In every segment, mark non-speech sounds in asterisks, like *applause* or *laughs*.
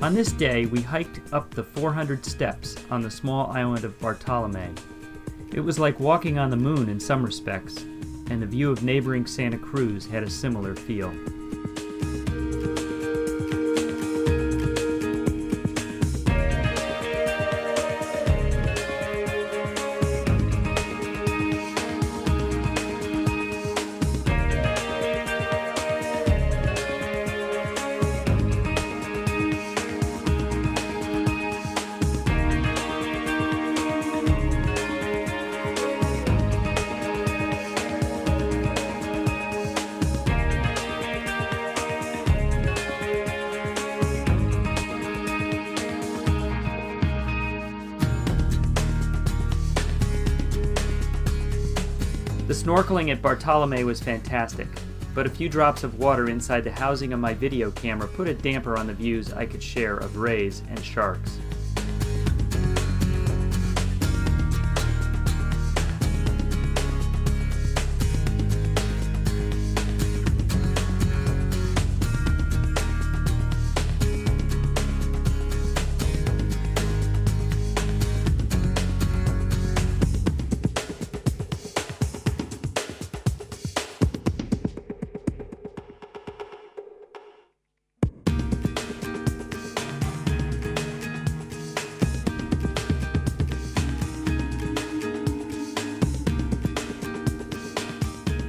On this day, we hiked up the 400 steps on the small island of Bartolome. It was like walking on the moon in some respects, and the view of neighboring Santa Cruz had a similar feel. The snorkeling at Bartolome was fantastic, but a few drops of water inside the housing of my video camera put a damper on the views I could share of rays and sharks.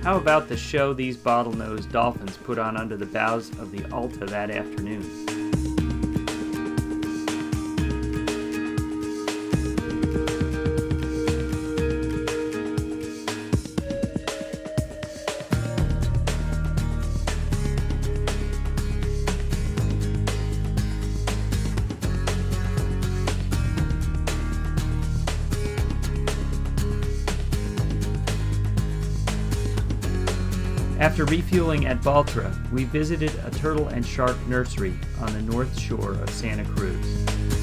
How about the show these bottlenose dolphins put on under the bows of the Alta that afternoon? After refueling at Baltra, we visited a turtle and shark nursery on the north shore of Santa Cruz.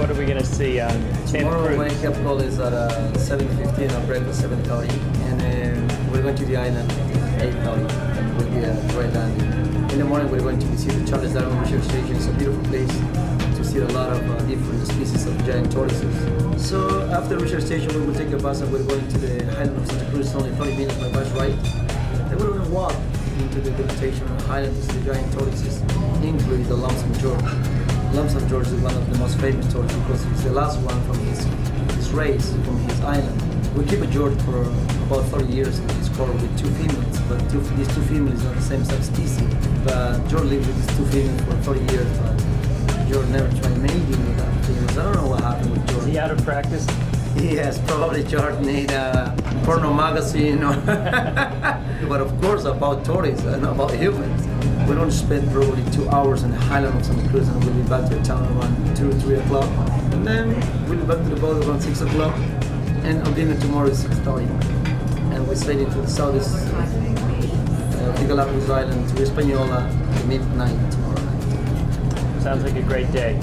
What are we gonna see on Santa Tomorrow my cap call is at uh, 7.15 or breakfast 7.30 and uh, we're going to the island at 8.30 and we'll be at right landing. In the morning we're going to see the Charles Darwin Research Station. It's a beautiful place to see a lot of uh, different species of giant tortoises. So after the research station we will take a bus and we're going to the island of Santa Cruz. It's only 20 minutes by bus ride. Then we're going to walk into the vegetation of the island to see the giant tortoises, including the Lonesome George. Lonesome George is one of the most famous tortoises because he's the last one from his, his race, from his island. We keep a George for about 30 years in his core with two females, but two, these two females are the same subspecies. But George lived with these two females for 30 years, but George never tried mating with that females. I don't know what happened with George. Is he out of practice? Yes, probably George need a porno magazine. *laughs* But of course, about tourists and about humans. We don't spend probably two hours in the Highland of Santa Cruz and we'll be back to the town around 2 or 3 o'clock. And then we'll be back to the boat around 6 o'clock. And our dinner tomorrow is 6.30. And we're sailing to the southeast uh, Galapagos Island to Española at midnight tomorrow night. Sounds like a great day.